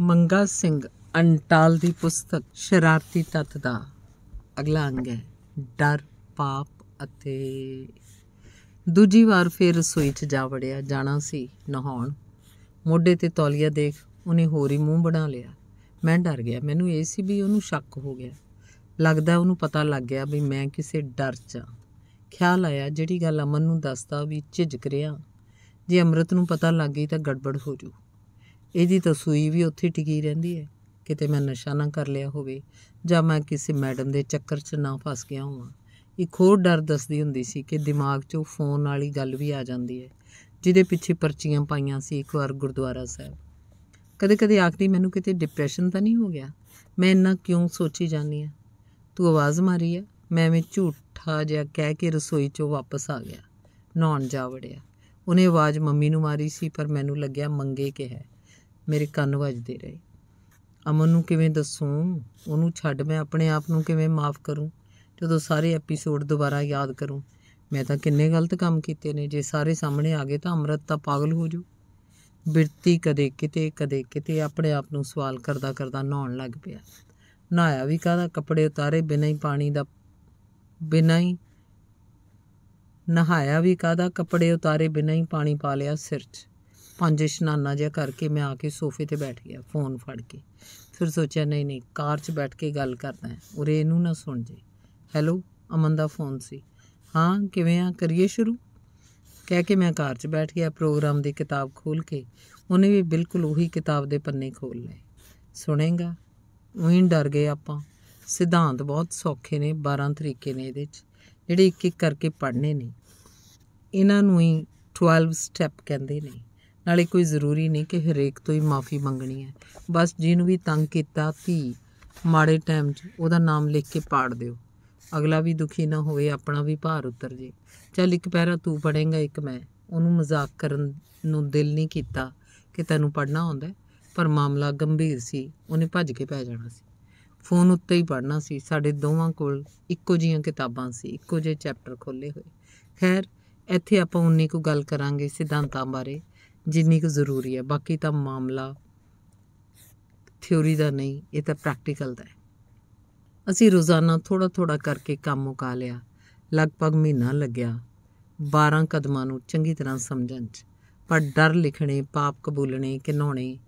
ਮੰਗਾ ਸਿੰਘ ਅੰਟਾਲ ਦੀ ਪੁਸਤਕ ਸ਼ਰਾਰਤੀ ਤੱਤ ਦਾ ਅਗਲਾ ਅੰਗ ਹੈ। ਡਰ, ਪਾਪ ਅਤੇ ਦੂਜੀ ਵਾਰ ਫੇਰ ਰਸੋਈ 'ਚ ਜਾ ਵੜਿਆ, ਜਾਣਾ ਸੀ ਨਹਾਉਣ। ਮੋਢੇ ਤੇ ਤੌਲੀਆ ਦੇਖ ਉਹਨੇ ਹੋਰ ਹੀ ਮੂੰਹ ਬਣਾ ਲਿਆ। ਮੈਂ ਡਰ ਗਿਆ। ਮੈਨੂੰ ਇਹ ਸੀ ਵੀ ਉਹਨੂੰ ਸ਼ੱਕ ਹੋ ਗਿਆ। ਲੱਗਦਾ ਉਹਨੂੰ ਪਤਾ ਲੱਗ ਗਿਆ ਵੀ ਮੈਂ ਕਿਸੇ ਡਰ 'ਚ ਹਾਂ। ਖਿਆਲ ਆਇਆ, ਜਿਹੜੀ ਗੱਲ ਅਮਨ ਨੂੰ ਦੱਸਦਾ ਵੀ ਝਿਜਕ ਰਿਹਾ, ਜੇ ਅੰਮ੍ਰਿਤ ਨੂੰ ਪਤਾ ਲੱਗ ਗਈ ਤਾਂ ਗੜਬੜ ਹੋ ਜੂ। ਇਹਦੀ ਤਾਂ ਸੂਈ ਵੀ ਉੱਥੇ ਟਿਕੀ ਰਹਿੰਦੀ ਹੈ। ਕਿਤੇ ਮੈਂ ਨਸ਼ਾ ਨਾ ਕਰ ਲਿਆ ਹੋਵੇ ਜਾਂ ਮੈਂ ਕਿਸੇ ਮੈਡਮ ਦੇ ਚੱਕਰ 'ਚ ਨਾ ਫਸ ਗਿਆ ਹੋਵਾਂ। ਇੱਕ ਹੋਰ ਡਰ ਦੱਸਦੀ ਹੁੰਦੀ ਸੀ ਕਿ ਦਿਮਾਗ 'ਚੋਂ ਫੋਨ ਵਾਲੀ ਗੱਲ ਵੀ ਆ ਜਾਂਦੀ ਹੈ। ਜਿਹਦੇ ਪਿੱਛੇ ਪਰਚੀਆਂ ਪਾਈਆਂ ਸੀ ਇੱਕ ਵਾਰ ਗੁਰਦੁਆਰਾ ਸਾਹਿਬ। ਕਦੇ-ਕਦੇ ਆਖਦੀ, ਮੈਨੂੰ ਕਿਤੇ ਡਿਪਰੈਸ਼ਨ ਤਾਂ ਨਹੀਂ ਹੋ ਗਿਆ? ਮੈਂ ਇੰਨਾ ਕਿਉਂ ਸੋਚੀ ਜਾਂਦੀ ਆ ਤੂੰ ਆਵਾਜ਼ ਮਾਰੀ ਆ। ਮੈਂ ਐਵੇਂ ਝੂਠਾ ਜਿਹਾ ਕਹਿ ਕੇ ਰਸੋਈ 'ਚੋਂ ਵਾਪਸ ਆ ਗਿਆ। ਨਹਾਉਣ ਜਾ ਵੜਿਆ। ਉਹਨੇ ਆਵਾਜ਼ ਮੰਮੀ ਨੂੰ ਮਾਰੀ ਸੀ, ਪਰ ਮੈਨੂੰ ਲੱਗਿਆ ਮੰਗੇ ਕਿ ਹੈ। ਮੇਰੇ ਕੰਨ ਵੱਜਦੇ ਰਹੇ। ਅਮਨ ਨੂੰ ਕਿਵੇਂ ਦੱਸੂੰ? ਉਹਨੂੰ ਛੱਡ ਮੈਂ ਆਪਣੇ ਆਪ ਨੂੰ ਕਿਵੇਂ ਮਾਫ ਕਰੂੰ? ਜਦੋਂ ਸਾਰੇ ਐਪੀਸੋਡ ਦੁਬਾਰਾ ਯਾਦ ਕਰੂੰ, ਮੈਂ ਤਾਂ ਕਿੰਨੇ ਗਲਤ ਕੰਮ ਕੀਤੇ ਨੇ। ਜੇ ਸਾਰੇ ਸਾਹਮਣੇ ਆ ਗਏ ਤਾਂ ਅੰਮ੍ਰਿਤ ਤਾਂ ਪਾਗਲ ਹੋ ਜੂ ਬਿਰਤੀ ਕਦੇ ਕਿਤੇ ਕਦੇ ਕਿਤੇ ਆਪਣੇ ਆਪ ਨੂੰ ਸਵਾਲ ਕਰਦਾ ਕਰਦਾ ਨਹਾਉਣ ਲੱਗ ਪਿਆ। ਨਹਾਇਆ ਵੀ ਕਾਹਦਾ? ਕੱਪੜੇ ਉਤਾਰੇ, ਬਿਨਾਂ ਹੀ ਪਾਣੀ ਦਾ, ਬਿਨਾਂ ਹੀ ਨਹਾਇਆ ਵੀ ਕਾਹਦਾ? ਕੱਪੜੇ ਉਤਾਰੇ, ਬਿਨਾਂ ਹੀ ਪਾਣੀ ਪਾ ਲਿਆ ਸਿਰ 'ਚ। ਪੰਜ ਇਸ਼ਨਾਨਾ ਜਿਹਾ ਕਰਕੇ ਮੈਂ ਆ ਕੇ ਸੋਫੇ ਤੇ ਬੈਠ ਗਿਆ, ਫੋਨ ਫੜ ਕੇ। ਫਿਰ ਸੋਚਿਆ, ਨਹੀਂ ਨਹੀਂ, ਕਾਰ 'ਚ ਬੈਠ ਕੇ ਗੱਲ ਕਰਦਾ ਹੈ। ਉਰੇ ਇਹਨੂੰ ਨਾ ਸੁਣ ਜੇ। ਹੈਲੋ, ਅਮਨ ਦਾ ਫੋਨ ਸੀ। ਹਾਂ, ਕਿਵੇਂ ਆ? ਕਰੀਏ ਸ਼ੁਰੂ? ਕਹਿ ਕੇ ਮੈਂ ਕਾਰ 'ਚ ਬੈਠ ਗਿਆ, ਪ੍ਰੋਗਰਾਮ ਦੀ ਕਿਤਾਬ ਖੋਲ ਕੇ। ਉਹਨੇ ਵੀ ਬਿਲਕੁਲ ਉਹੀ ਕਿਤਾਬ ਦੇ ਪੰਨੇ ਖੋਲ ਲਏ। ਸੁਣੇਗਾ? ਉਹੀ ਡਰ ਗਏ ਆਪਾਂ। ਸਿਧਾਂਤ ਬਹੁਤ ਸੌਖੇ ਨੇ 12 ਤਰੀਕੇ ਨੇ ਇਹਦੇ 'ਚ। ਜਿਹੜੇ ਇੱਕ ਇੱਕ ਕਰਕੇ ਪੜ੍ਹਨੇ ਨੇ। ਇਹਨਾਂ ਨੂੰ ਹੀ 12 ਸਟੈਪ ਕਹਿੰਦੇ ਨੇ। ਨਾਲੇ ਕੋਈ ਜ਼ਰੂਰੀ ਨਹੀਂ ਕਿ ਹਰੇਕ ਤੋਂ ਹੀ ਮਾਫੀ ਮੰਗਣੀ ਹੈ। ਬਸ ਜਿਹਨੂੰ ਵੀ ਤੰਗ ਕੀਤਾ ਧੀ, ਮਾੜੇ ਟਾਈਮ 'ਚ ਉਹਦਾ ਨਾਮ ਲਿਖ ਕੇ ਪਾੜ ਦਿਓ। ਅਗਲਾ ਵੀ ਦੁਖੀ ਨਾ ਹੋਵੇ, ਆਪਣਾ ਵੀ ਭਾਰ ਉਤਰ ਜੇ। ਚੱਲ ਇੱਕ ਪੈਰਾ ਤੂੰ ਪੜੇਂਗਾ ਇੱਕ ਮੈਂ। ਉਹਨੂੰ ਮਜ਼ਾਕ ਕਰਨ ਨੂੰ ਦਿਲ ਨਹੀਂ ਕੀਤਾ ਕਿ ਤੈਨੂੰ ਪੜਨਾ ਆਉਂਦਾ ਪਰ ਮਾਮਲਾ ਗੰਭੀਰ ਸੀ। ਉਹਨੇ ਭੱਜ ਕੇ ਪੈ ਜਾਣਾ ਸੀ। ਫੋਨ ਉੱਤੇ ਹੀ ਪੜਨਾ ਸੀ। ਸਾਡੇ ਦੋਵਾਂ ਕੋਲ ਇੱਕੋ ਜੀਆਂ ਕਿਤਾਬਾਂ ਸੀ, ਇੱਕੋ ਜਿਹੇ ਚੈਪਟਰ ਖੋਲੇ ਹੋਏ। ਖੈਰ, ਇੱਥੇ ਆਪਾਂ ਉਨੀ ਕੁ ਗੱਲ ਕਰਾਂਗੇ ਸਿਧਾਂਤਾਂ ਬਾਰੇ। ਜਿੰਨੀ ਕੁ ਜ਼ਰੂਰੀ ਹੈ। ਬਾਕੀ ਤਾਂ ਮਾਮਲਾ ਥਿਉਰੀ ਦਾ ਨਹੀਂ, ਇਹ ਤਾਂ ਪ੍ਰੈਕਟੀਕਲ ਦਾ ਹੈ। ਅਸੀਂ ਰੋਜ਼ਾਨਾ ਥੋੜਾ ਥੋੜਾ ਕਰਕੇ ਕੰਮ ਮੁਕਾ ਲਿਆ। ਲਗਭਗ ਮਹੀਨਾ ਲੱਗਿਆ 12 ਕਦਮਾਂ ਨੂੰ ਚੰਗੀ ਤਰ੍ਹਾਂ ਸਮਝਣ 'ਚ। ਪਰ ਡਰ ਲਿਖਣੇ, ਪਾਪ ਕਬੂਲਣੇ ਘਿਨਾਉਣੇ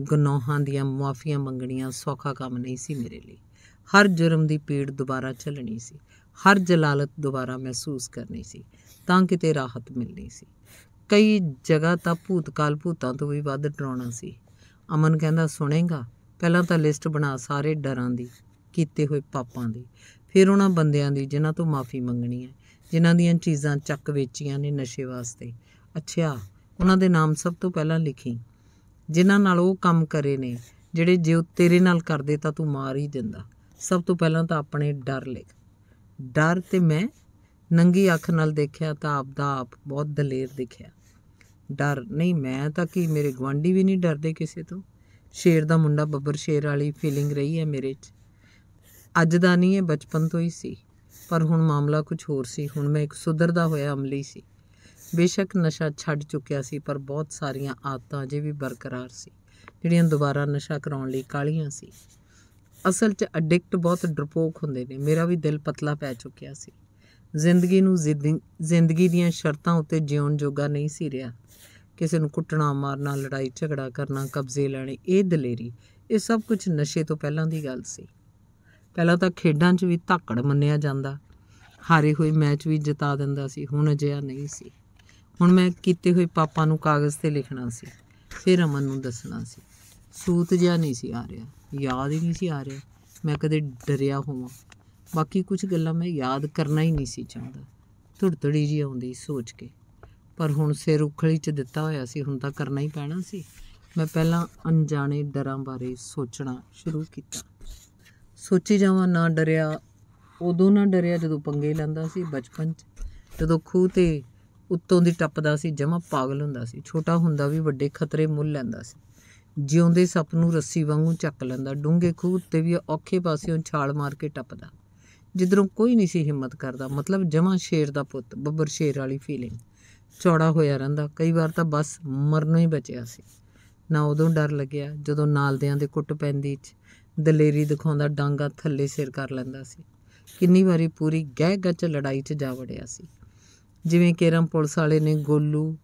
ਗੁਨਾਹਾਂ ਦੀਆਂ ਮੁਆਫੀਆਂ ਮੰਗਣੀਆਂ ਸੌਖਾ ਕੰਮ ਨਹੀਂ ਸੀ ਮੇਰੇ ਲਈ। ਹਰ ਜੁਰਮ ਦੀ ਪੀੜ ਦੁਬਾਰਾ ਝੱਲਣੀ ਸੀ। ਹਰ ਜਲਾਲਤ ਦੁਬਾਰਾ ਮਹਿਸੂਸ ਕਰਨੀ ਸੀ ਤਾਂ ਕਿਤੇ ਰਾਹਤ ਮਿਲਣੀ ਸੀ। ਕਈ ਜਗ੍ਹਾ ਤਾਂ ਭੂਤਕਾਲ ਭੂਤਾਂ ਤੋਂ ਵੀ ਵੱਧ ਡਰਾਉਣਾ ਸੀ। ਅਮਨ ਕਹਿੰਦਾ, ਸੁਣੇਗਾ? ਪਹਿਲਾਂ ਤਾਂ ਲਿਸਟ ਬਣਾ ਸਾਰੇ ਡਰਾਂ ਦੀ, ਕੀਤੇ ਹੋਏ ਪਾਪਾਂ ਦੀ। ਫਿਰ ਉਹਨਾਂ ਬੰਦਿਆਂ ਦੀ ਜਿਨ੍ਹਾਂ ਤੋਂ ਮਾਫੀ ਮੰਗਣੀ ਹੈ, ਜਿਨ੍ਹਾਂ ਦੀਆਂ ਚੀਜ਼ਾਂ ਚੱਕ ਵੇਚੀਆਂ ਨੇ ਨਸ਼ੇ ਵਾਸਤੇ। ਅੱਛਾ, ਉਹਨਾਂ ਦੇ ਨਾਮ ਸਭ ਤੋਂ ਪਹਿਲਾਂ ਲਿਖੀ। ਜਿਨ੍ਹਾਂ ਨਾਲ ਉਹ ਕੰਮ ਕਰੇ ਨੇ, ਜਿਹੜੇ ਜੇ ਉਹ ਤੇਰੇ ਨਾਲ ਕਰਦੇ ਤਾਂ ਤੂੰ ਮਾਰ ਹੀ ਦਿੰਦਾ। ਸਭ ਤੋਂ ਪਹਿਲਾਂ ਤਾਂ ਆਪਣੇ ਡਰ ਲਿਖ। ਡਰ ਤੇ ਮੈਂ? ਨੰਗੀ ਅੱਖ ਨਾਲ ਦੇਖਿਆ ਤਾਂ ਆਪਦਾ ਆਪ ਬਹੁਤ ਦਲੇਰ ਦਿਖਿਆ। ਡਰ, ਨਹੀਂ, ਮੈਂ ਤਾਂ ਕੀ, ਮੇਰੇ ਗਵਾਂਢੀ ਵੀ ਨਹੀਂ ਡਰਦੇ ਕਿਸੇ ਤੋਂ। ਸ਼ੇਰ ਦਾ ਮੁੰਡਾ ਬੱਬਰ ਸ਼ੇਰ ਵਾਲੀ ਫੀਲਿੰਗ ਰਹੀ ਹੈ ਮੇਰੇ 'ਚ। ਅੱਜ ਦਾ ਨਹੀਂ, ਇਹ ਬਚਪਨ ਤੋਂ ਹੀ ਸੀ। ਪਰ ਹੁਣ ਮਾਮਲਾ ਕੁਝ ਹੋਰ ਸੀ। ਹੁਣ ਮੈਂ ਇੱਕ ਸੁਧਰਦਾ ਹੋਇਆ ਅਮਲੀ ਸੀ। ਬੇਸ਼ੱਕ ਨਸ਼ਾ ਛੱਡ ਚੁੱਕਿਆ ਸੀ, ਪਰ ਬਹੁਤ ਸਾਰੀਆਂ ਆਦਤਾਂ ਅਜੇ ਵੀ ਬਰਕਰਾਰ ਸੀ, ਜਿਹੜੀਆਂ ਦੁਬਾਰਾ ਨਸ਼ਾ ਕਰਾਉਣ ਲਈ ਕਾਲੀਆਂ ਸੀ। ਅਸਲ 'ਚ ਐਡਿਕਟ ਬਹੁਤ ਡਰਪੋਕ ਹੁੰਦੇ ਨੇ। ਮੇਰਾ ਵੀ ਦਿਲ ਪਤਲਾ ਪੈ ਚੁੱਕਿਆ ਸੀ। ਜ਼ਿੰਦਗੀ ਨੂੰ ਜ਼ਿੰਦਗੀ- ਜ਼ਿੰਦਗੀ ਦੀਆਂ ਸ਼ਰਤਾਂ ਉੱਤੇ ਜਿਉਣ ਜੋਗਾ ਨਹੀਂ ਸੀ ਰਿਹਾ। ਕਿਸੇ ਨੂੰ ਕੁੱਟਣਾ, ਮਾਰਨਾ, ਲੜਾਈ, ਝਗੜਾ ਕਰਨਾ, ਕਬਜ਼ੇ ਲੈਣੇ, ਇਹ ਦਲੇਰੀ, ਇਹ ਸਭ ਕੁਝ ਨਸ਼ੇ ਤੋਂ ਪਹਿਲਾਂ ਦੀ ਗੱਲ ਸੀ। ਪਹਿਲਾਂ ਤਾਂ ਖੇਡਾਂ 'ਚ ਵੀ ਧਾਕੜ ਮੰਨਿਆ ਜਾਂਦਾ। ਹਾਰੇ ਹੋਏ ਮੈਚ ਵੀ ਜਿਤਾ ਦਿੰਦਾ ਸੀ, ਹੁਣ ਅਜਿਹਾ ਨਹੀਂ ਸੀ। ਹੁਣ ਮੈਂ ਕੀਤੇ ਹੋਏ ਪਾਪਾਂ ਨੂੰ ਕਾਗਜ਼ ਤੇ ਲਿਖਣਾ ਸੀ, ਫਿਰ ਅਮਨ ਨੂੰ ਦੱਸਣਾ ਸੀ। ਸੂਤ ਜਿਹਾ ਨਹੀਂ ਸੀ ਆ ਰਿਹਾ, ਯਾਦ ਹੀ ਨਹੀਂ ਸੀ ਆ ਰਿਹਾ, ਮੈਂ ਕਦੇ ਡਰਿਆ ਹੋਵਾਂ। ਬਾਕੀ ਕੁਝ ਗੱਲਾਂ ਮੈਂ ਯਾਦ ਕਰਨਾ ਹੀ ਨਹੀਂ ਸੀ ਚਾਹੁੰਦਾ। ਧੁੜਤੜੀ ਜੀ ਆਉਂਦੀ ਸੋਚ ਕੇ। ਪਰ ਹੁਣ ਸਿਰ ਉਖਲੀ 'ਚ ਦਿੱਤਾ ਹੋਇਆ ਸੀ, ਹੁਣ ਤਾਂ ਕਰਨਾ ਹੀ ਪੈਣਾ ਸੀ। ਮੈਂ ਪਹਿਲਾਂ ਅਣਜਾਣੇ ਡਰਾਂ ਬਾਰੇ ਸੋਚਣਾ ਸ਼ੁਰੂ ਕੀਤਾ। ਸੋਚੀ ਜਾਵਾਂ ਨਾ ਡਰਿਆ, ਉਦੋਂ ਨਾ ਡਰਿਆ ਜਦੋਂ ਪੰਗੇ ਲੈਂਦਾ ਸੀ ਬਚਪਨ 'ਚ। ਜਦੋਂ ਖੂਹ ਤੇ ਉੱਤੋਂ ਦੀ ਟੱਪਦਾ ਸੀ, ਜਮਾ ਪਾਗਲ ਹੁੰਦਾ ਸੀ। ਛੋਟਾ ਹੁੰਦਾ ਵੀ ਵੱਡੇ ਖਤਰੇ ਮੁੱਲ ਲੈਂਦਾ ਸੀ। ਜਿਉਂਦੇ ਸੱਪ ਨੂੰ ਰੱਸੀ ਵਾਂਗੂ ਚੱਕ ਲੈਂਦਾ। ਡੂੰਘੇ ਖੂਹ ਉੱਤੇ ਵੀ ਔਖੇ ਪਾਸਿਓਂ ਛਾਲ ਮਾਰ ਕੇ ਟੱਪਦਾ। ਜਿੱਧਰੋਂ ਕੋਈ ਨਹੀਂ ਸੀ ਹਿੰਮਤ ਕਰਦਾ। ਮਤਲਬ ਜਮਾ ਸ਼ੇਰ ਦਾ ਪੁੱਤ, ਬੱਬਰ ਸ਼ੇਰ ਵਾਲੀ ਫੀਲਿੰਗ ਚੌੜਾ ਹੋਇਆ ਰਹਿੰਦਾ। ਕਈ ਵਾਰ ਤਾਂ ਬਸ ਮਰਨੋਂ ਹੀ ਬਚਿਆ ਸੀ। ਨਾ ਉਦੋਂ ਡਰ ਲੱਗਿਆ, ਜਦੋਂ ਨਾਲਦਿਆਂ ਦੇ ਕੁੱਟ ਪੈਂਦੀ ਚ ਦਲੇਰੀ ਦਿਖਾਉਂਦਾ ਡਾਂਗਾ ਥੱਲੇ ਸਿਰ ਕਰ ਲੈਂਦਾ ਸੀ। ਕਿੰਨੀ ਵਾਰੀ ਪੂਰੀ ਗਹਿ ਗੱਚ ਲੜਾਈ 'ਚ ਜਾ ਵੜਿਆ ਸੀ। ਜਿਵੇਂ ਕੇਰਮ ਪੁਲਿਸ ਵਾਲੇ ਨੇ ਗੋਲੂ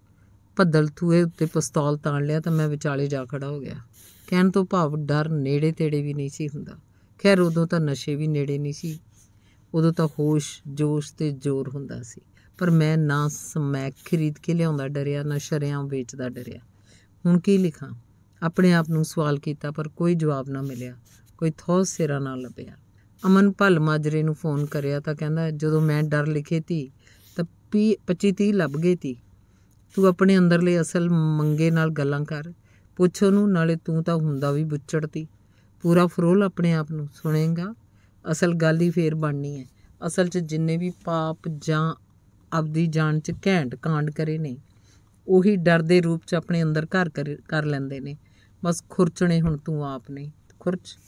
ਭੱਦਲ ਥੂਏ ਉੱਤੇ ਪਿਸਤੌਲ ਤਾਣ ਲਿਆ ਤਾਂ ਮੈਂ ਵਿਚਾਲੇ ਜਾ ਖੜਾ ਹੋ ਗਿਆ। ਕਹਿਣ ਤੋਂ ਭਾਵ ਡਰ ਨੇੜੇ ਤੇੜੇ ਵੀ ਨਹੀਂ ਸੀ ਹੁੰਦਾ। ਖੈਰ, ਉਦੋਂ ਤਾਂ ਨਸ਼ੇ ਵੀ ਨੇੜੇ ਨਹੀਂ ਸੀ। ਉਦੋਂ ਤਾਂ ਹੋਸ਼, ਜੋਸ਼ ਤੇ ਜ਼ੋਰ ਹੁੰਦਾ ਸੀ। ਪਰ ਮੈਂ ਨਾ ਸਮੈਕ ਖਰੀਦ ਕੇ ਲਿਆਉਂਦਾ ਡਰਿਆ, ਨਾ ਸ਼ਰਿਆਂ ਵੇਚਦਾ ਡਰਿਆ। ਹੁਣ ਕੀ ਲਿਖਾਂ? ਆਪਣੇ ਆਪ ਨੂੰ ਸਵਾਲ ਕੀਤਾ, ਪਰ ਕੋਈ ਜਵਾਬ ਨਾ ਮਿਲਿਆ। ਕੋਈ ਠੋਸ ਸਿਰਾ ਨਾ ਲੱਭਿਆ। ਅਮਨ ਭਲ ਮਾਜਰੇ ਨੂੰ ਫੋਨ ਕਰਿਆ ਤਾਂ ਕਹਿੰਦਾ, ਜਦੋਂ ਮੈਂ ਡਰ ਲਿਖੇ ਤੀ ਤਾਂ 25 30 ਲੱਭ ਗਏ ਤੀ ਤੂੰ ਆਪਣੇ ਅੰਦਰਲੇ ਅਸਲ ਮੰਗੇ ਨਾਲ ਗੱਲਾਂ ਕਰ। ਪੁੱਛ ਉਹਨੂੰ, ਨਾਲੇ ਤੂੰ ਤਾਂ ਹੁੰਦਾ ਵੀ ਬੁੱਚੜਤੀ ਪੂਰਾ ਫਰੋਲ ਆਪਣੇ ਆਪ ਨੂੰ, ਸੁਣੇਗਾ? ਅਸਲ ਗੱਲ ਹੀ ਫੇਰ ਬਣਨੀ ਹੈ। ਅਸਲ 'ਚ ਜਿੰਨੇ ਵੀ ਪਾਪ ਜਾਂ ਆਪਦੀ ਜਾਨ 'ਚ ਘੈਂਟ ਕਾਂਡ ਕਰੇ ਨੇ, ਉਹੀ ਡਰ ਦੇ ਰੂਪ 'ਚ ਆਪਣੇ ਅੰਦਰ ਘਰ ਕਰ ਲੈਂਦੇ ਨੇ। ਬਸ ਖੁਰਚਣੇ ਹੁਣ ਤੂੰ ਆਪ ਨੇ। ਖੁਰਚ।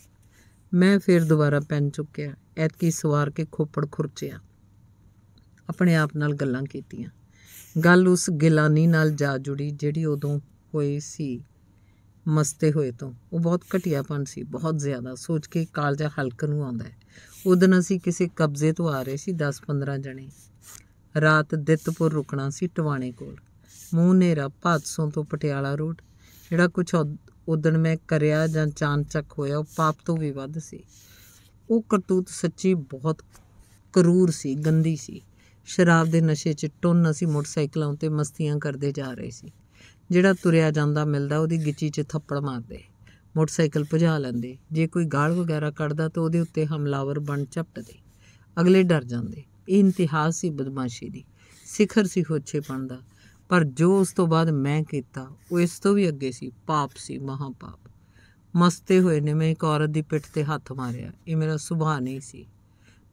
ਮੈਂ ਫੇਰ ਦੁਬਾਰਾ ਪੈਨ ਚੁੱਕਿਆ, ਐਤਕੀ ਸਵਾਰ ਕੇ ਖੋਪੜ ਖੁਰਚਿਆ। ਆਪਣੇ ਆਪ ਨਾਲ ਗੱਲਾਂ ਕੀਤੀਆਂ। ਗੱਲ ਉਸ ਗਿਲਾਨੀ ਨਾਲ ਜਾ ਜੁੜੀ ਜਿਹੜੀ ਉਦੋਂ ਹੋਈ ਸੀ, ਮਸਤੇ ਹੋਏ ਤੋਂ। ਉਹ ਬਹੁਤ ਘਟੀਆਪਨ ਸੀ, ਬਹੁਤ ਜ਼ਿਆਦਾ। ਸੋਚ ਕੇ ਕਾਲਜਾ ਹਲਕ ਨੂੰ ਆਉਂਦਾ ਹੈ। ਉਦੋਂ ਅਸੀਂ ਕਿਸੇ ਕਬਜ਼ੇ ਤੋਂ ਆ ਰਹੇ ਸੀ 10-15 ਜਣੇ। ਰਾਤ ਦਿੱਤਪੁਰ ਰੁਕਣਾ ਸੀ ਟਵਾਣੇ ਕੋਲ। ਮੂੰਹ ਨੇਰਾ ਭਾਦਸੋਂ ਤੋਂ ਪਟਿਆਲਾ ਰੋਡ। ਜਿਹੜਾ ਕੁਝ ਉਦਣ ਮੈਂ ਕਰਿਆ ਜਾਂ ਚਾਨਚੱਕ ਹੋਇਆ, ਉਹ ਪਾਪ ਤੋਂ ਵੀ ਵੱਧ ਸੀ। ਉਹ ਕਰਤੂਤ ਸੱਚੀ ਬਹੁਤ ਕਰੂਰ ਸੀ, ਗੰਦੀ ਸੀ। ਸ਼ਰਾਬ ਦੇ ਨਸ਼ੇ 'ਚ ਟੁੰਨ ਅਸੀਂ ਮੋਟਰਸਾਈਕਲਾਂ ਉੱਤੇ ਮਸਤੀਆਂ ਕਰਦੇ ਜਾ ਰਹੇ ਸੀ। ਜਿਹੜਾ ਤੁਰਿਆ ਜਾਂਦਾ, ਮਿਲਦਾ, ਉਹਦੀ ਗਿੱਚੀ 'ਚ ਥੱਪੜ ਮਾਰਦੇ। ਮੋਟਰਸਾਈਕਲ ਭਜਾ ਲੈਂਦੇ। ਜੇ ਕੋਈ ਗਾਲ ਵਗੈਰਾ ਕੱਢਦਾ ਤਾਂ ਉਹਦੇ ਉੱਤੇ ਹਮਲਾਵਰ ਬਣ ਝਪਟਦੇ। ਅਗਲੇ ਡਰ ਜਾਂਦੇ। ਇਹ ਇੰਤਿਹਾਸ ਸੀ ਬਦਮਾਸ਼ੀ ਦੀ। ਸਿਖਰ ਸੀ ਹੋਛੇਪਣ ਦਾ। ਪਰ ਜੋ ਉਸ ਤੋਂ ਬਾਅਦ ਮੈਂ ਕੀਤਾ, ਉਹ ਇਸ ਤੋਂ ਵੀ ਅੱਗੇ ਸੀ। ਪਾਪ ਸੀ, ਮਹਾਪਾਪ। ਮਸਤੇ ਹੋਏ ਨੇ ਮੈਂ ਇੱਕ ਔਰਤ ਦੀ ਪਿੱਠ ਤੇ ਹੱਥ ਮਾਰਿਆ। ਇਹ ਮੇਰਾ ਸੁਭਾਅ ਨਹੀਂ ਸੀ।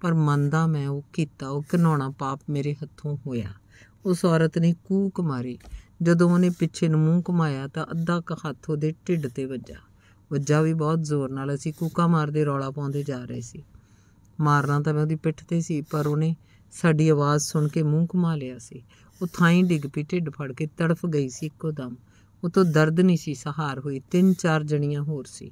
ਪਰ ਮੰਨਦਾ ਮੈਂ ਉਹ ਕੀਤਾ, ਉਹ ਘਿਨਾਉਣਾ ਪਾਪ ਮੇਰੇ ਹੱਥੋਂ ਹੋਇਆ। ਉਸ ਔਰਤ ਨੇ ਕੂਕ ਮਾਰੀ। ਜਦੋਂ ਉਹਨੇ ਪਿੱਛੇ ਨੂੰ ਮੂੰਹ ਘੁਮਾਇਆ ਤਾਂ ਅੱਧਾ ਕ ਹੱਥ ਉਹਦੇ ਢਿੱਡ ਤੇ ਵੱਜਾ। ਵੱਜਾ ਵੀ ਬਹੁਤ ਜ਼ੋਰ ਨਾਲ। ਅਸੀਂ ਕੂਕਾ ਮਾਰਦੇ ਰੌਲਾ ਪਾਉਂਦੇ ਜਾ ਰਹੇ ਸੀ। ਮਾਰਨਾ ਤਾਂ ਮੈਂ ਉਹਦੀ ਪਿੱਠ ਤੇ ਸੀ, ਪਰ ਉਹਨੇ ਸਾਡੀ ਆਵਾਜ਼ ਸੁਣ ਕੇ ਮੂੰਹ ਘੁਮਾ ਲਿਆ ਸੀ। ਉਹ ਥਾਈ ਡਿੱਗ ਪਈ, ਢਿੱਡ ਫੜ ਕੇ ਤੜਫ ਗਈ ਸੀ ਇੱਕੋ ਦਮ। ਉਹ ਤੋਂ ਦਰਦ ਨਹੀਂ ਸੀ, ਸਹਾਰ ਹੋਈ, ਤਿੰਨ ਚਾਰ ਜਣੀਆਂ ਹੋਰ ਸੀ।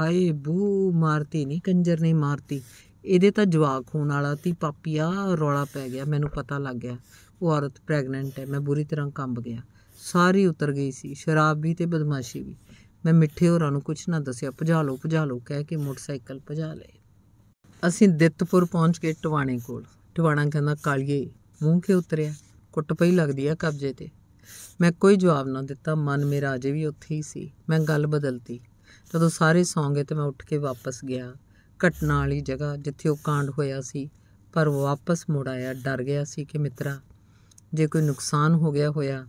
ਹਾਏ ਬੂ, ਮਾਰਤੀ ਨਹੀਂ, ਕੰਜਰ ਨੇ ਮਾਰਤੀ। ਇਹਦੇ ਤਾਂ ਜਵਾਕ ਹੋਣ ਵਾਲਾ ਤੀ ਪਾਪੀਆ ਰੌਲਾ ਪੈ ਗਿਆ, ਮੈਨੂੰ ਪਤਾ ਲੱਗ ਗਿਆ। ਉਹ ਔਰਤ ਪ੍ਰੈਗਨੈਂਟ ਹੈ, ਮੈਂ ਬੁਰੀ ਤਰ੍ਹਾਂ ਕੰਬ ਗਿਆ। ਸਾਰੀ ਉਤਰ ਗਈ ਸੀ, ਸ਼ਰਾਬ ਵੀ ਤੇ ਬਦਮਾਸ਼ੀ ਵੀ। ਮੈਂ ਮਿੱਠੇ ਹੋਰਾਂ ਨੂੰ ਕੁਝ ਨਾ ਦੱਸਿਆ, ਭਜਾ ਲਓ ਭਜਾ ਲਓ, ਕਹਿ ਕੇ ਮੋਟਰਸਾਈਕਲ ਭਜਾ ਲਏ। ਅਸੀਂ ਦਿੱਤਪੁਰ ਪਹੁੰਚ ਕੇ ਟਵਾਣੇ ਕੋਲ। ਟਵਾਣਾ ਕਹਿੰਦਾ, ਕਾਲੀਏ, ਮੂੰਹ ਕੇ ਉਤਰਿਆ? ਕੁੱਟ ਪਈ ਲੱਗਦੀ ਆ ਕਬਜੇ ਤੇ। ਮੈਂ ਕੋਈ ਜਵਾਬ ਨਾ ਦਿੱਤਾ, ਮਨ ਮੇਰਾ ਅਜੇ ਵੀ ਉੱਥੇ ਹੀ ਸੀ। ਮੈਂ ਗੱਲ ਬਦਲਤੀ। ਜਦੋਂ ਸਾਰੇ ਸੌਂ ਗਏ ਤੇ ਮੈਂ ਉੱਠ ਕੇ ਵਾਪਸ ਗਿਆ। ਘਟਨਾ ਵਾਲੀ ਜਗ੍ਹਾ ਜਿੱਥੇ ਉਹ ਕਾਂਡ ਹੋਇਆ ਸੀ, ਪਰ ਵਾਪਸ ਮੁੜ ਆਇਆ, ਡਰ ਗਿਆ ਸੀ ਕਿ ਮਿੱਤਰਾ, ਜੇ ਕੋਈ ਨੁਕਸਾਨ ਹੋ ਗਿਆ ਹੋਇਆ,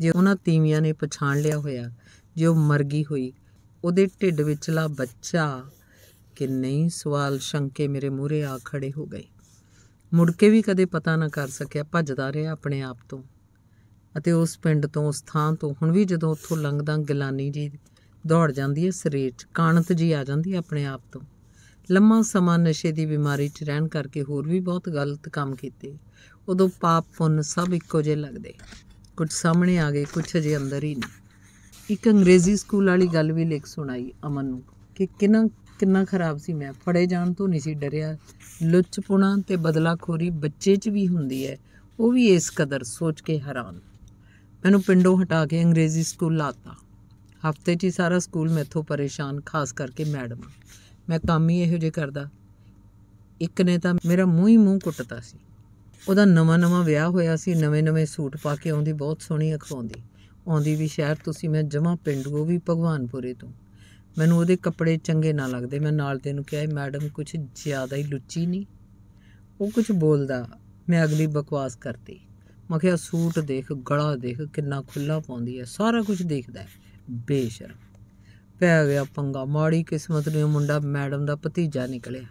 ਜੇ ਉਹਨਾਂ ਤੀਵੀਆਂ ਨੇ ਪਛਾਣ ਲਿਆ ਹੋਇਆ ਜੇ ਉਹ ਮਰ ਗਈ ਹੋਈ, ਉਹਦੇ ਢਿੱਡ ਵਿਚਲਾ ਬੱਚਾ, ਕਿ ਨਹੀਂ ਸਵਾਲ ਸ਼ੰਕੇ ਮੇਰੇ ਮੂਹਰੇ ਆ ਖੜੇ ਹੋ ਗਏ। ਮੁੜ ਕੇ ਵੀ ਕਦੇ ਪਤਾ ਨਾ ਕਰ ਸਕਿਆ, ਭੱਜਦਾ ਰਿਹਾ ਆਪਣੇ ਆਪ ਤੋਂ। ਅਤੇ ਉਸ ਪਿੰਡ ਤੋਂ, ਉਸ ਥਾਂ ਤੋਂ, ਹੁਣ ਵੀ ਜਦੋਂ ਉੱਥੋਂ ਲੰਘਦਾ ਗਿਲਾਨੀ ਜੀ ਦੌੜ ਜਾਂਦੀ ਹੈ, ਸਰੀਰ 'ਚ ਕਾਣਤ ਜੀ ਆ ਜਾਂਦੀ ਹੈ ਆਪਣੇ ਆਪ ਤੋਂ। ਲੰਮਾ ਸਮਾਂ ਨਸ਼ੇ ਦੀ ਬਿਮਾਰੀ 'ਚ ਰਹਿਣ ਕਰਕੇ ਹੋਰ ਵੀ ਬਹੁਤ ਗਲਤ ਕੰਮ ਕੀਤੇ। ਉਦੋਂ ਪਾਪ ਪੁੰਨ ਸਭ ਇੱਕੋ ਜਿਹੇ ਲੱਗਦੇ। ਕੁਝ ਸਾਹਮਣੇ ਆ ਗਏ, ਕੁਝ ਅਜੇ ਅੰਦਰ ਹੀ ਨਹੀਂ। ਇੱਕ ਅੰਗਰੇਜ਼ੀ ਸਕੂਲ ਵਾਲੀ ਗੱਲ ਵੀ ਲਿਖ ਸੁਣਾਈ ਅਮਨ ਨੂੰ ਕਿ ਕਿੰਨਾ ਕਿੰਨਾ ਖਰਾਬ ਸੀ ਮੈਂ। ਫੜੇ ਜਾਣ ਤੋਂ ਨਹੀਂ ਸੀ ਡਰਿਆ। ਲੁੱਚਪੁਣਾ ਤੇ ਬਦਲਾਖੋਰੀ ਬੱਚੇ 'ਚ ਵੀ ਹੁੰਦੀ ਹੈ ਉਹ ਵੀ ਇਸ ਕਦਰ ਸੋਚ ਕੇ ਹੈਰਾਨ। ਮੈਨੂੰ ਪਿੰਡੋਂ ਹਟਾ ਕੇ ਅੰਗਰੇਜ਼ੀ ਸਕੂਲ ਲਾਤਾ। ਹਫ਼ਤੇ 'ਚ ਹੀ ਸਾਰਾ ਸਕੂਲ ਮੈਥੋਂ ਪਰੇਸ਼ਾਨ, ਖਾਸ ਕਰਕੇ ਮੈਡਮ। ਮੈਂ ਕੰਮ ਹੀ ਇਹੋ ਜਿਹੇ ਕਰਦਾ। ਇੱਕ ਨੇ ਤਾਂ ਮੇਰਾ ਮੂੰਹ ਹੀ ਮੂੰਹ ਕੁੱਟਦਾ ਸੀ। ਉਹਦਾ ਨਵਾਂ ਨਵਾਂ ਵਿਆਹ ਹੋਇਆ ਸੀ। ਨਵੇਂ ਨਵੇਂ ਸੂਟ ਪਾ ਕੇ ਆਉਂਦੀ, ਬਹੁਤ ਸੋਹਣੀ ਅਖਵਾਉਂਦੀ। ਆਉਂਦੀ ਵੀ ਸ਼ਹਿਰ ਤੁਸੀਂ ਮੈਂ ਜਮਾ ਪਿੰਡੂ ਉਹ ਵੀ ਭਗਵਾਨਪੁਰੇ ਤੋਂ। ਮੈਨੂੰ ਉਹਦੇ ਕੱਪੜੇ ਚੰਗੇ ਨਾ ਲੱਗਦੇ। ਮੈਂ ਨਾਲ ਤੇ ਨੂੰ ਕਿਹਾ ਮੈਡਮ ਕੁਝ ਜ਼ਿਆਦਾ ਹੀ ਲੁੱਚੀ ਨਹੀਂ ਉਹ ਕੁਝ ਬੋਲਦਾ। ਮੈਂ ਅਗਲੀ ਬਕਵਾਸ ਕਰਤੀ। ਮੈਂ ਕਿਹਾ, ਸੂਟ ਦੇਖ, ਗਲਾ ਦੇਖ, ਕਿੰਨਾ ਖੁੱਲਾ ਪਾਉਂਦੀ ਹੈ ਸਾਰਾ ਕੁਝ ਦੇਖਦਾ ਹੈ ਬੇਸ਼ਰਮ। ਪੈ ਗਿਆ ਪੰਗਾ। ਮਾੜੀ ਕਿਸਮਤ ਨੂੰ ਮੁੰਡਾ ਮੈਡਮ ਦਾ ਭਤੀਜਾ ਨਿਕਲਿਆ।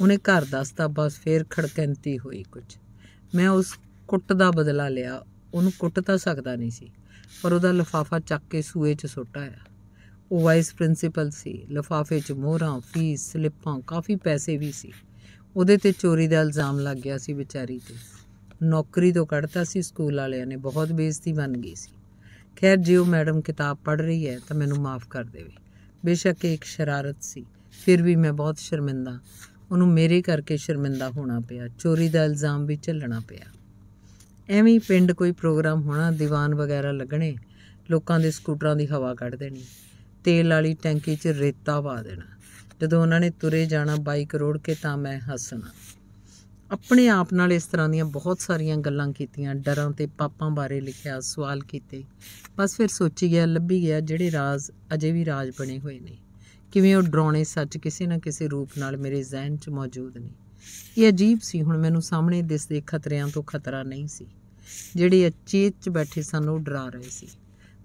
ਉਹਨੇ ਘਰ ਦੱਸਤਾ, ਬਸ ਫੇਰ ਖੜਕੰਤੀ ਹੋਈ ਕੁਝ ਮੈਂ ਉਸ ਕੁੱਟ ਦਾ ਬਦਲਾ ਲਿਆ। ਉਹਨੂੰ ਕੁੱਟ ਤਾਂ ਸਕਦਾ ਨਹੀਂ ਸੀ। ਪਰ ਉਹਦਾ ਲਫਾਫਾ ਚੱਕ ਕੇ ਸੂਏ 'ਚ ਸੁੱਟ ਆਇਆ ਉਹ ਵਾਈਸ ਪ੍ਰਿੰਸੀਪਲ ਸੀ। ਲਫਾਫੇ 'ਚ ਮੋਹਰਾਂ ਫੀਸ ਸਲਿੱਪਾਂ ਕਾਫੀ ਪੈਸੇ ਵੀ ਸੀ। ਉਹਦੇ ਤੇ ਚੋਰੀ ਦਾ ਇਲਜ਼ਾਮ ਲੱਗ ਗਿਆ ਸੀ ਵਿਚਾਰੀ ਤੇ। ਨੌਕਰੀ ਤੋਂ ਕੱਢਤਾ ਸੀ, ਸਕੂਲ ਵਾਲਿਆਂ ਨੇ। ਬਹੁਤ ਬੇਇੱਜ਼ਤੀ ਬਣ ਗਈ ਸੀ। ਖੈਰ, ਜੇ ਉਹ ਮੈਡਮ ਕਿਤਾਬ ਪੜ੍ਹ ਰਹੀ ਹੈ, ਤਾਂ ਮੈਨੂੰ ਮਾਫ ਕਰ ਦੇਵੇ। ਬੇਸ਼ੱਕ ਇੱਕ ਸ਼ਰਾਰਤ ਸੀ। ਫਿਰ ਵੀ ਮੈਂ ਬਹੁਤ ਸ਼ਰਮਿੰਦਾ। ਉਹਨੂੰ ਮੇਰੇ ਕਰਕੇ ਸ਼ਰਮਿੰਦਾ ਹੋਣਾ ਪਿਆ। ਚੋਰੀ ਦਾ ਇਲਜ਼ਾਮ ਵੀ ਝੱਲਣਾ ਪਿਆ। ਐਵੇਂ ਹੀ ਪਿੰਡ ਕੋਈ ਪ੍ਰੋਗਰਾਮ ਹੋਣਾ, ਦੀਵਾਨ ਵਗੈਰਾ ਲੱਗਣੇ, ਲੋਕਾਂ ਦੇ ਸਕੂਟਰਾਂ ਦੀ ਹਵਾ ਕੱਢ ਦੇਣੀ, ਤੇਲ ਵਾਲੀ ਟੈਂਕੀ 'ਚ ਰੇਤਾ ਪਾ ਦੇਣਾ। ਜਦੋਂ ਉਹਨਾਂ ਨੇ ਤੁਰੇ ਜਾਣਾ ਬਾਈਕ ਰੋੜ ਕੇ ਤਾਂ ਮੈਂ ਹੱਸਣਾ। ਆਪਣੇ ਆਪ ਨਾਲ ਇਸ ਤਰ੍ਹਾਂ ਦੀਆਂ ਬਹੁਤ ਸਾਰੀਆਂ ਗੱਲਾਂ ਕੀਤੀਆਂ, ਡਰਾਂ ਤੇ ਪਾਪਾਂ ਬਾਰੇ ਲਿਖਿਆ, ਸਵਾਲ ਕੀਤੇ। ਬਸ ਫਿਰ ਸੋਚੀ ਗਿਆ, ਲੱਭੀ ਗਿਆ, ਜਿਹੜੇ ਰਾਜ਼ ਅਜੇ ਵੀ ਰਾਜ ਬਣੇ ਹੋਏ ਨੇ। ਕਿਵੇਂ ਉਹ ਡਰਾਉਣੇ ਸੱਚ ਕਿਸੇ ਨਾ ਕਿਸੇ ਰੂਪ ਨਾਲ ਮੇਰੇ ਜ਼ਿਹਨ 'ਚ ਮੌਜੂਦ ਨੇ। ਇਹ ਅਜੀਬ ਸੀ, ਹੁਣ ਮੈਨੂੰ ਸਾਹਮਣੇ ਦਿਸਦੇ ਖਤਰਿਆਂ ਤੋਂ ਖਤਰਾ ਨਹੀਂ ਸੀ। ਜਿਹੜੇ ਅਚੇਤ 'ਚ ਬੈਠੇ ਸਨ, ਉਹ ਡਰਾ ਰਹੇ ਸੀ।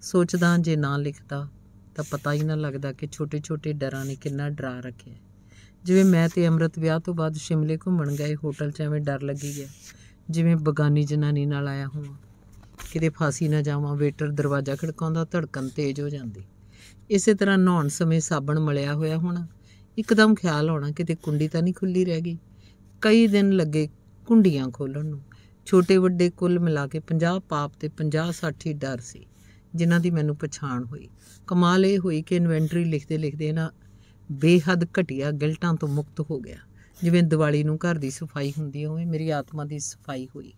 ਸੋਚਦਾ, ਜੇ ਨਾ ਲਿਖਦਾ, ਤਾਂ ਪਤਾ ਹੀ ਨਾ ਲੱਗਦਾ ਕਿ ਛੋਟੇ-ਛੋਟੇ ਡਰਾਂ ਨੇ ਕਿੰਨਾ ਡਰਾ ਰੱਖਿਆ ਜਿਵੇਂ ਮੈਂ ਤੇ ਅੰਮ੍ਰਿਤ ਵਿਆਹ ਤੋਂ ਬਾਅਦ ਸ਼ਿਮਲੇ ਘੁੰਮਣ ਗਏ, ਹੋਟਲ 'ਚ ਐਵੇਂ ਡਰ ਲੱਗੀ ਹੈ ਜਿਵੇਂ ਬਗਾਨੀ ਜਨਾਨੀ ਨਾਲ ਆਇਆ ਹੋਵਾਂ। ਕਿਤੇ ਫਾਸੀ ਨਾ ਜਾਵਾਂ, ਵੇਟਰ ਦਰਵਾਜ਼ਾ ਖੜਕਾਉਂਦਾ, ਧੜਕਣ ਤੇਜ਼ ਹੋ ਜਾਂਦੀ। ਇਸੇ ਤਰ੍ਹਾਂ ਨਹਾਉਣ ਸਮੇਂ ਸਾਬਣ ਮਲਿਆ ਹੋਇਆ ਹੋਣਾ। ਇੱਕਦਮ ਖਿਆਲ ਆਉਣਾ, ਕਿਤੇ ਕੁੰਡੀ ਤਾਂ ਨਹੀਂ ਖੁੱਲੀ ਰਹਿ ਗਈ। ਕਈ ਦਿਨ ਲੱਗੇ ਕੁੰਡੀਆਂ ਖੋਲਣ ਨੂੰ। ਛੋਟੇ ਵੱਡੇ ਕੁੱਲ ਮਿਲਾ ਕੇ 50 ਪਾਪ ਤੇ 50 60 ਡਰ ਸੀ, ਜਿਨ੍ਹਾਂ ਦੀ ਮੈਨੂੰ ਪਛਾਣ ਹੋਈ। ਕਮਾਲ ਇਹ ਹੋਈ ਕਿ ਇਨਵੈਂਟਰੀ ਲਿਖਦੇ ਲਿਖਦੇ ਨਾ ਬੇਹੱਦ ਘਟੀਆ ਗਿਲਟਾਂ ਤੋਂ ਮੁਕਤ ਹੋ ਗਿਆ। ਜਿਵੇਂ ਦੀਵਾਲੀ ਨੂੰ ਘਰ ਦੀ ਸਫ਼ਾਈ ਹੁੰਦੀ ਹੈ ਉਵੇਂ ਮੇਰੀ ਆਤਮਾ ਦੀ ਸਫ਼ਾਈ ਹੋਈ।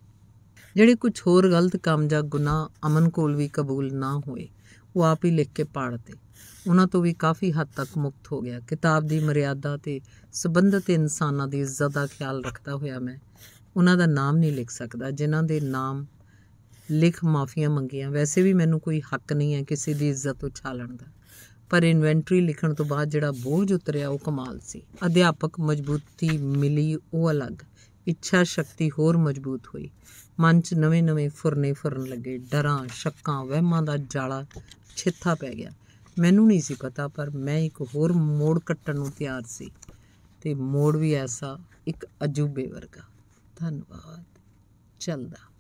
ਜਿਹੜੇ ਕੁਝ ਹੋਰ ਗਲਤ ਕੰਮ ਜਾਂ ਗੁਨਾਹ ਅਮਨ ਕੋਲ ਵੀ ਕਬੂਲ ਨਾ ਹੋਏ ਉਹ ਆਪ ਹੀ ਲਿਖ ਕੇ ਪਾੜਤੇ ਉਹਨਾਂ ਤੋਂ ਵੀ ਕਾਫੀ ਹੱਦ ਤੱਕ ਮੁਕਤ ਹੋ ਗਿਆ। ਕਿਤਾਬ ਦੀ ਮਰਿਆਦਾ ਤੇ ਸੰਬੰਧਿਤ ਇਨਸਾਨਾਂ ਦੀ ਇੱਜ਼ਤ ਦਾ ਖਿਆਲ ਰੱਖਦਾ ਹੋਇਆ ਮੈਂ ਉਹਨਾਂ ਦਾ ਨਾਮ ਨਹੀਂ ਲਿਖ ਸਕਦਾ, ਜਿਨ੍ਹਾਂ ਦੇ ਨਾਮ ਲਿਖ ਮਾਫੀਆਂ ਮੰਗੀਆਂ। ਵੈਸੇ ਵੀ ਮੈਨੂੰ ਕੋਈ ਹੱਕ ਨਹੀਂ ਹੈ ਕਿਸੇ ਦੀ ਇੱਜ਼ਤ ਉਛਾਲਣ ਦਾ। ਪਰ ਇਨਵੈਂਟਰੀ ਲਿਖਣ ਤੋਂ ਬਾਅਦ ਜਿਹੜਾ ਬੋਝ ਉਤਰਿਆ ਉਹ ਕਮਾਲ ਸੀ। ਅਧਿਆਪਕ ਮਜ਼ਬੂਤੀ ਮਿਲੀ ਉਹ ਅਲੱਗ। ਇੱਛਾ ਸ਼ਕਤੀ ਹੋਰ ਮਜ਼ਬੂਤ ਹੋਈ। ਮਨ 'ਚ ਨਵੇਂ-ਨਵੇਂ ਫੁਰਨੇ ਫੁਰਨ ਲੱਗੇ, ਡਰਾਂ, ਸ਼ੱਕਾਂ, ਵਹਿਮਾਂ ਦਾ ਜਾਲਾ ਛਿੱਥਾ ਪੈ ਗਿਆ। ਮੈਨੂੰ ਨਹੀਂ ਸੀ ਪਤਾ, ਪਰ ਮੈਂ ਇੱਕ ਹੋਰ ਮੋੜ ਕੱਟਣ ਨੂੰ ਤਿਆਰ ਸੀ ਤੇ ਮੋੜ ਵੀ ਐਸਾ ਇੱਕ ਅਜੂਬੇ ਵਰਗਾ। ਧੰਨਵਾਦ। ਚੱਲਦਾ।